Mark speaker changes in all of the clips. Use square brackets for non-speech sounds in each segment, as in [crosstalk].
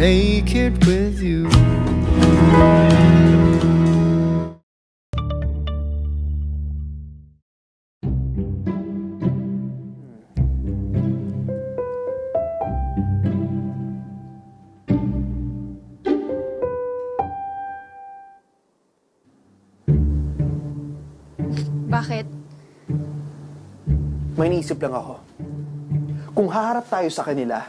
Speaker 1: make it with you.
Speaker 2: Bakit?
Speaker 3: May naisip lang ako. Kung haharap tayo sa kanila,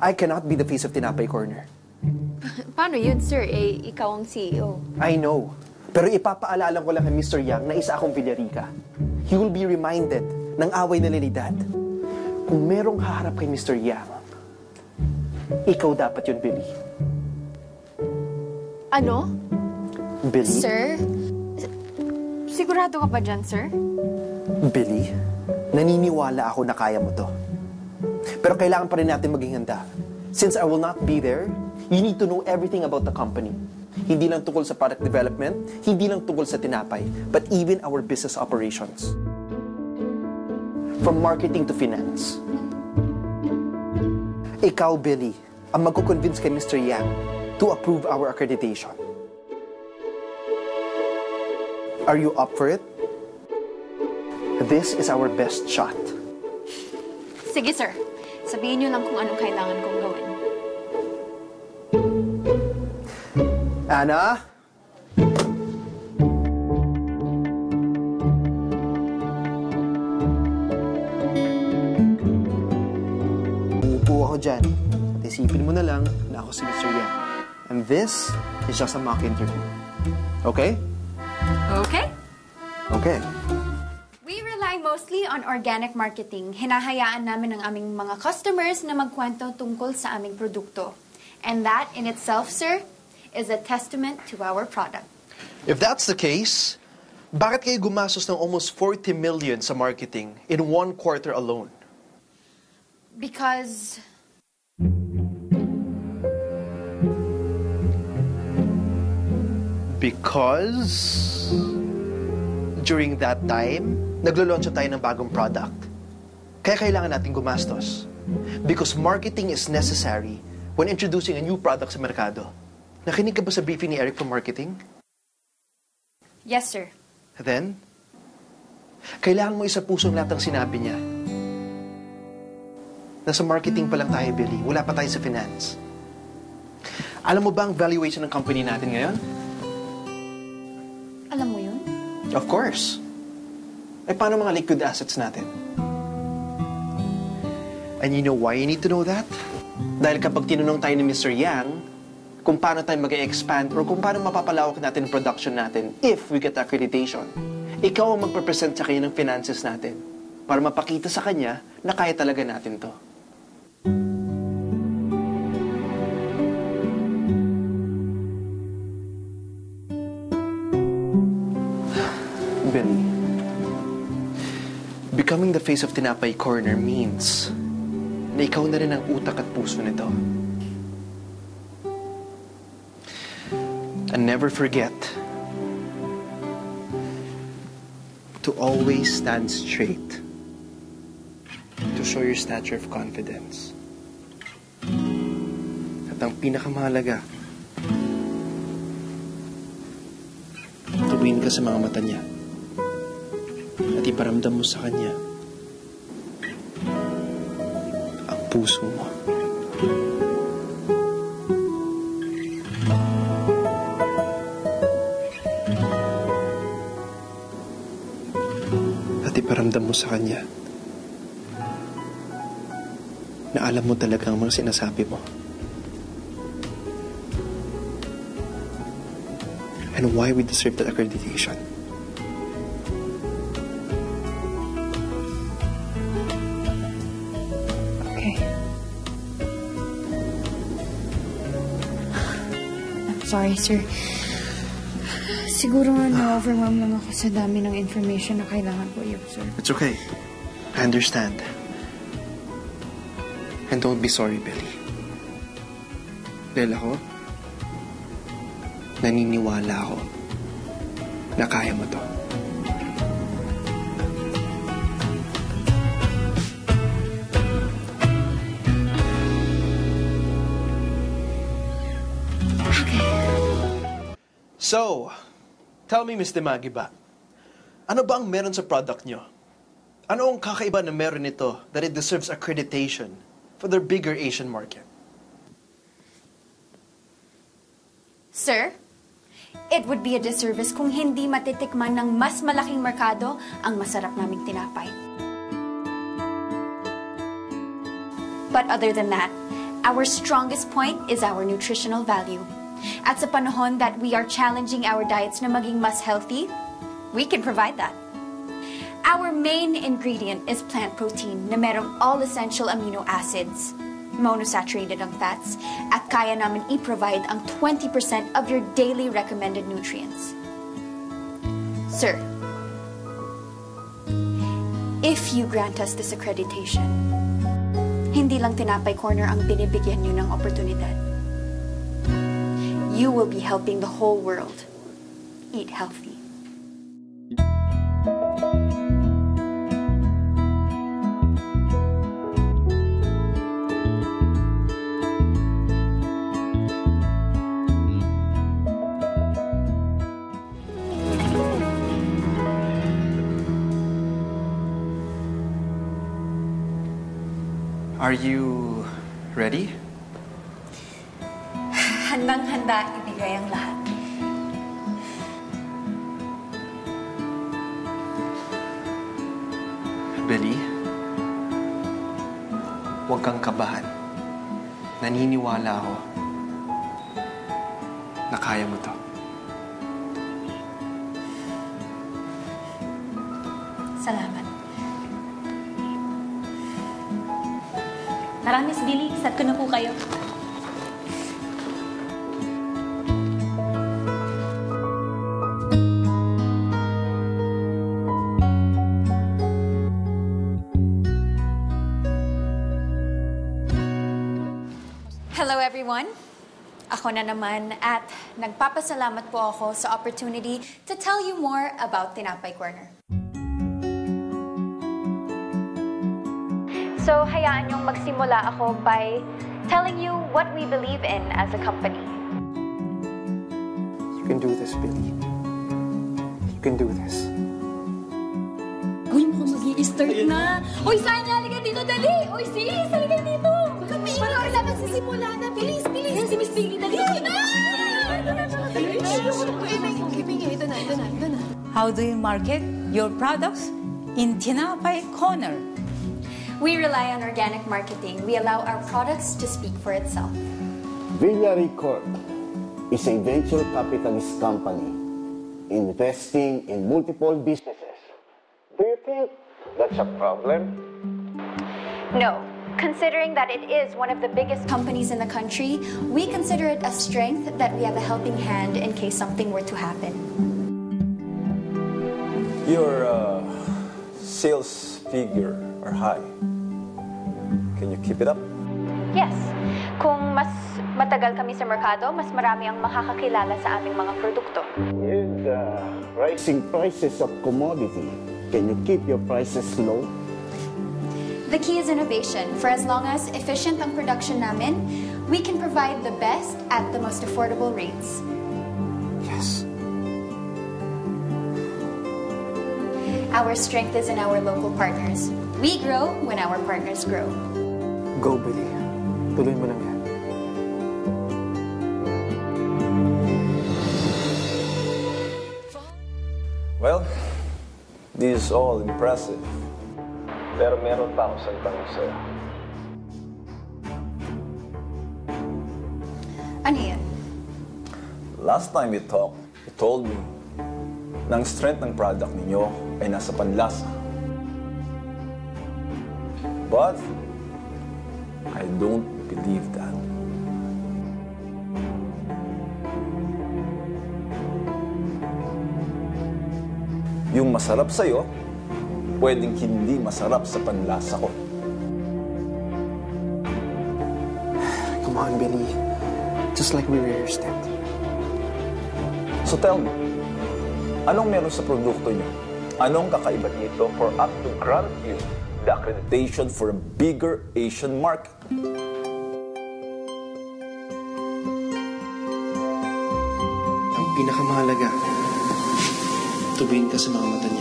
Speaker 3: I cannot be the face of Tinapay Corner. [laughs]
Speaker 2: Paano yun, sir? Eh, ikaw ang CEO.
Speaker 3: I know. Pero ipapaalala ko lang kay Mr. Yang na isa akong Villarica. He will be reminded ng away nila ni Dad. Kung merong haharap kay Mr. Yang, ikaw dapat yun, Billy.
Speaker 2: Ano?
Speaker 3: Billy?
Speaker 2: Sir? Sigurado ka ba dyan, sir?
Speaker 3: Billy, naniniwala ako na kaya mo to. Pero kailangan pa rin natin maging handa. Since I will not be there, you need to know everything about the company. Hindi lang tungkol sa product development, hindi lang tungkol sa tinapay, but even our business operations. From marketing to finance. Ikaw, Billy, ang magkukonvince kay Mr. Yang to approve our accreditation. Are you up for it? This is our best shot.
Speaker 2: Sige, sir. Sabihin niyo lang kung anong kailangan kong gawin.
Speaker 3: Anna? Uupo ako dyan. At isipin mo na lang na ako si Mr. Yang. And this is just a mock interview. Okay?
Speaker 2: Okay?
Speaker 3: Okay.
Speaker 2: Mostly on organic marketing. Hinahayaan namin ang aming mga customers na magkwento tungkol sa aming produkto. And that in itself, sir, is a testament to our product.
Speaker 3: If that's the case, bakit kayo gumastos ng almost 40 million sa marketing in one quarter alone?
Speaker 2: Because
Speaker 3: Because during that time, naglo-launch tayo ng bagong product. Kaya kailangan natin gumastos. Because marketing is necessary when introducing a new product sa merkado. Nakinig ka ba sa briefing ni Eric from marketing?
Speaker 2: Yes, sir.
Speaker 3: Then, kailangan mo isa pusong lahat ng sinabi niya. Nasa marketing pa lang tayo, Billy. Wala pa tayo sa finance. Alam mo ba ang valuation ng company natin ngayon?
Speaker 2: Alam mo yun?
Speaker 3: Of course. Eh, paano mga liquid assets natin? And you know why you need to know that? Dahil kapag tinanong tayo ni Mr. Yang kung paano tayo mag expand or kung paano mapapalawak natin production natin if we get accreditation, ikaw ang magpe-present sa kanya ng finances natin para mapakita sa kanya na kaya talaga natin to. Becoming the face of Tinapay Corner means na ikaw na rin ang utak at puso nito. And never forget to always stand straight to show your stature of confidence. At ang pinakamahalaga, tuwin ka sa mga mata niya at iparamdam mo sa kanya ang puso mo. At iparamdam mo sa kanya na alam mo talaga ang mga sinasabi mo. And why we deserve that accreditation.
Speaker 2: Sorry, sir. Siguro na-overwhelm lang ako sa dami ng information na kailangan ko i-observe.
Speaker 3: It's okay. I understand. And don't be sorry, Billy. Dahil ako, naniniwala ako na kaya mo to. So, tell me, Miss Demagiba, ano ba ang meron sa product nyo? Ano ang kakaiba na meron nito that it deserves accreditation for their bigger Asian market?
Speaker 2: Sir, it would be a disservice kung hindi matitikman ng mas malaking merkado ang masarap naming tinapay. But other than that, our strongest point is our nutritional value. At sa panahon that we are challenging our diets na maging mas healthy, we can provide that. Our main ingredient is plant protein na merong all essential amino acids, monosaturated ang fats, at kaya namin i-provide ang 20% of your daily recommended nutrients. Sir, if you grant us this accreditation, hindi lang Tinapay Corner ang binibigyan nyo ng oportunidad. You will be helping the whole world eat healthy.
Speaker 3: Are you ready?
Speaker 2: Handang-handa ibigay ang lahat.
Speaker 3: Billy, huwag kang kabahan. Naniniwala ako na kaya mo to.
Speaker 2: Salamat.
Speaker 4: Tara, Miss Billy, set ko na po kayo.
Speaker 2: Ako na naman at nagpapasalamat po ako sa opportunity to tell you more about Tinapay Corner. So, hayaan niyong magsimula ako by telling you what we believe in as a company.
Speaker 3: You can do this, Billy. You can do this.
Speaker 4: Uy, mukhang mag-i-start na. Uy, Sanya, halika dito, dali. Uy, sis, halika dito. Kami, para wala magsisimula na. Bilis, bilis. Yan si Miss Billy, dali. Dali na.
Speaker 5: How do you market your products in Tinapay Corner?
Speaker 2: We rely on organic marketing. We allow our products to speak for itself.
Speaker 6: Villari Corp is a venture capitalist company investing in multiple businesses. Do you think that's a problem?
Speaker 2: No. Considering that it is one of the biggest companies in the country, we consider it a strength that we have a helping hand in case something were to happen.
Speaker 7: Your uh, sales figure are high. Can you keep it up?
Speaker 2: Yes. Kung mas matagal kami sa merkado, mas marami ang makakakilala sa aming mga produkto.
Speaker 6: With the rising prices of commodity, can you keep your prices low?
Speaker 2: The key is innovation. For as long as efficient ang production namin, we can provide the best at the most affordable rates.
Speaker 3: Yes.
Speaker 2: Our strength is in our local partners. We grow when our partners grow.
Speaker 3: Go, Billy. Tuloy mo lang yan.
Speaker 7: Well, this is all impressive. Pero meron pa akong isang tanong sa'yo.
Speaker 2: Ano yan?
Speaker 7: Last time we talked, you told me na ang strength ng product ninyo ay nasa panlasa. But, I don't believe that. Yung masarap sa'yo, pwedeng hindi masarap sa panlasa ko.
Speaker 3: Come on, Billy. Just like we rehearsed it.
Speaker 7: So tell me, anong meron sa produkto niyo? Anong kakaiba nito for us to grant you the accreditation for a bigger Asian market?
Speaker 3: Ang pinakamahalaga, tubuin ka sa mga mata niya.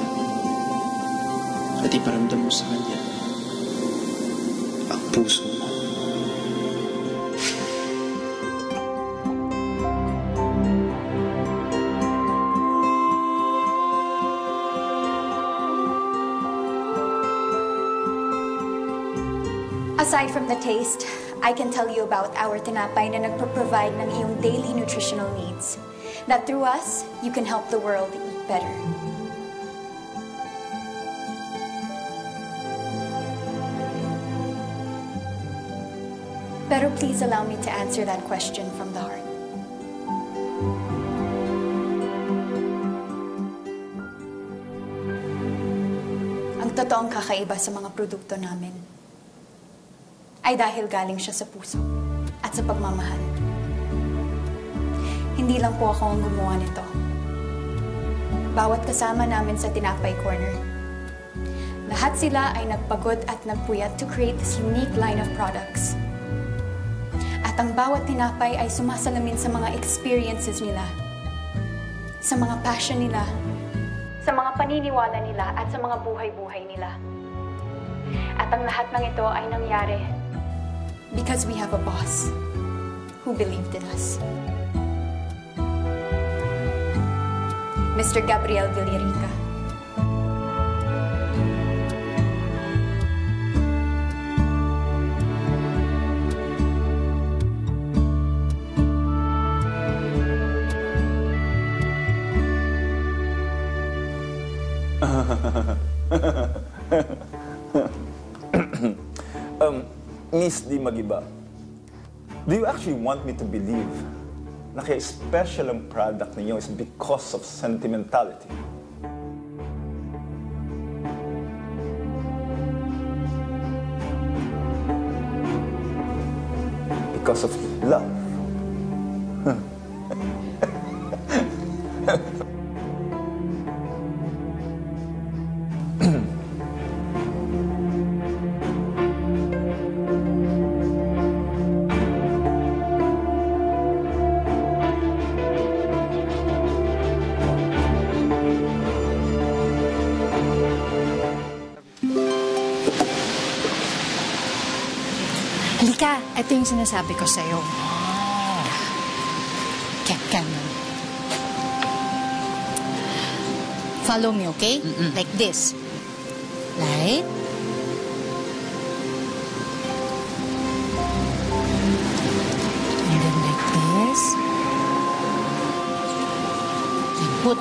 Speaker 3: At iparamdam mo sa kanya ang puso mo.
Speaker 2: Aside from the taste, I can tell you about our tinapay na nagpo-provide ng iyong daily nutritional needs. That through us, you can help the world eat better. Pero please allow me to answer that question from the heart. Ang totoong kakaiba sa mga produkto namin ay dahil galing siya sa puso at sa pagmamahal. Hindi lang po ako ang gumawa nito. Bawat kasama namin sa Tinapay Corner. Lahat sila ay nagpagod at nagpuyat to create this unique line of products. Ang bawat tinapay ay sumasalamin sa mga experiences nila, sa mga passion nila, sa mga paniniwala nila at sa mga buhay-buhay nila. At ang lahat ng ito ay nangyari because we have a boss who believed in us. Mr. Gabriel Villarica. [laughs]
Speaker 7: Um, Miss Di Magiba, do you actually want me to believe na kaya special ang product ninyo is because of sentimentality? Because of love?
Speaker 8: Halika, ito yung sinasabi ko sa'yo. Kaya ganun. Follow me, okay? Like this. Like. And then like this. And put.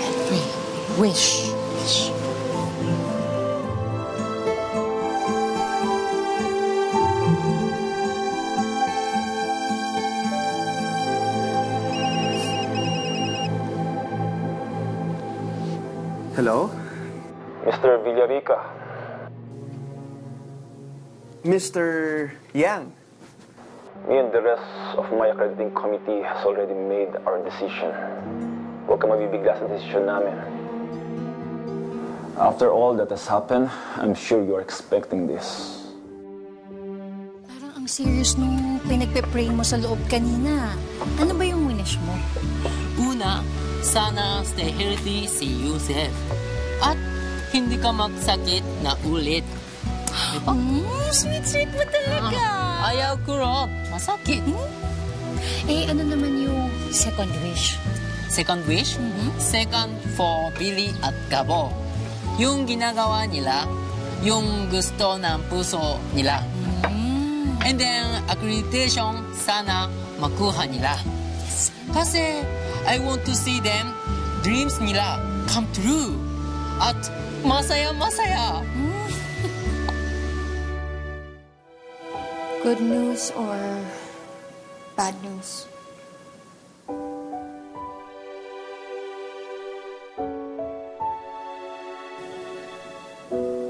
Speaker 8: And pray. Wish. Wish.
Speaker 3: Hello?
Speaker 7: Mr. Villarica,
Speaker 3: Mr. Yang.
Speaker 7: me and the rest of my accrediting committee has already made our decision. Huwag ka mabibigla sa desisyon namin. After all that has happened, I'm sure you're expecting this.
Speaker 8: Parang ang serious nung pinagpe-pray mo sa loob kanina. Ano ba yung wish mo?
Speaker 9: Una, sana stay healthy si Yusef. At hindi ka magsakit na ulit.
Speaker 8: Mm, sweet-sweet mo talaga.
Speaker 9: Ah, ayaw ko ron. Masakit.
Speaker 8: Eh, ano naman yung second wish?
Speaker 9: Second wish? Second for Billy at Gabo. Yung ginagawa nila, yung gusto ng puso nila. And then, accreditation sana makuha nila. Kasi, I want to see them, dreams nila come true. At masaya-masaya. [laughs]
Speaker 2: Good news or bad news?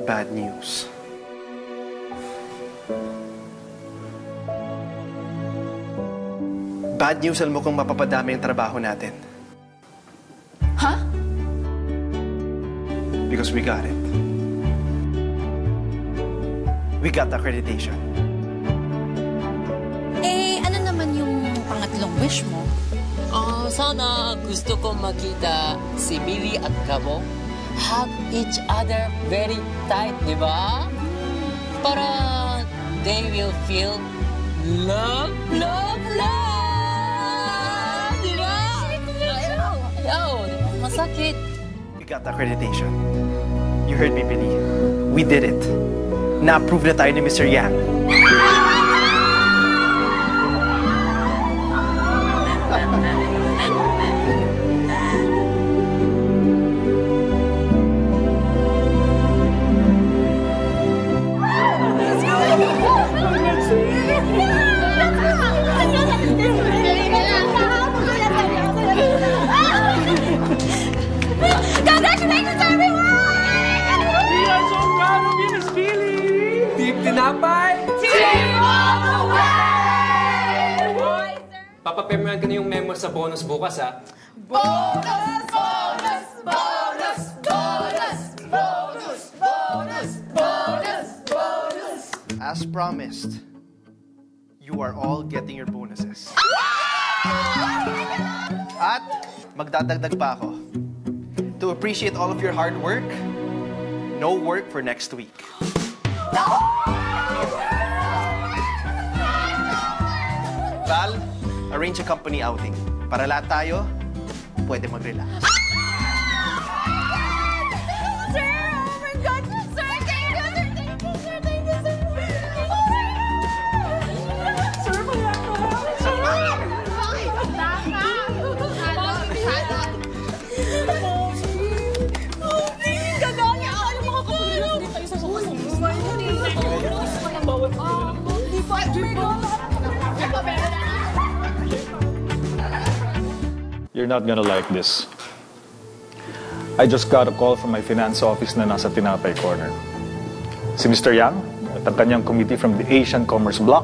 Speaker 3: Bad news. Bad news, alam mo kung mapapadami ang trabaho natin.
Speaker 2: Huh?
Speaker 3: Because we got it. We got accreditation.
Speaker 8: wish mo?
Speaker 9: Ah, sana gusto ko makita si Billy at Gabo hug each other very tight, di ba? Para they will feel love, love, love! Ayaw. Masakit.
Speaker 3: We got the accreditation. You heard me, Billy. We did it. Na-approve na tayo ni Mr. Yang.
Speaker 10: Papapirmahan ko na yung memo sa bonus bukas, ha?
Speaker 4: Bonus! Bonus! Bonus! Bonus! Bonus! Bonus! Bonus! Bonus!
Speaker 3: As promised, you are all getting your bonuses. At magdadagdag pa ako. To appreciate all of your hard work, no work for next week. Val, arrange a company outing. Para lahat tayo, pwede mag-relax.
Speaker 4: Ah! Bawal. Ah,
Speaker 11: You're not gonna like this. I just got a call from my finance office na nasa Tinapay Corner. Si Mr. Yang at ang kanyang committee from the Asian Commerce Bloc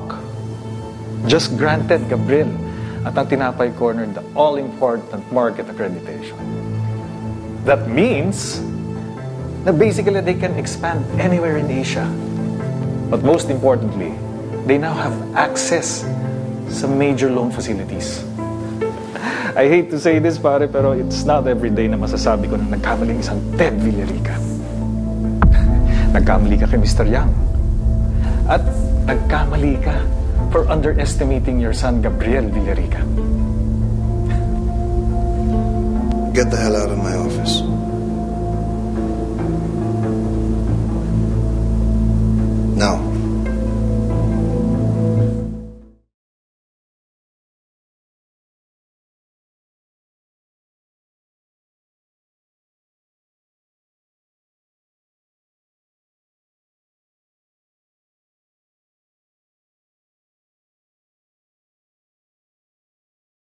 Speaker 11: just granted Gabriel at ang Tinapay Corner the all-important market accreditation. That means na basically they can expand anywhere in Asia. But most importantly, they now have access sa major loan facilities. [laughs] I hate to say this, pare, pero it's not every day na masasabi ko na nagkamaling isang Ted Villarica. [laughs] nagkamali ka kay Mr. Young. At nagkamali ka for underestimating your son, Gabriel Villarica.
Speaker 6: Get the hell out of my office. Now.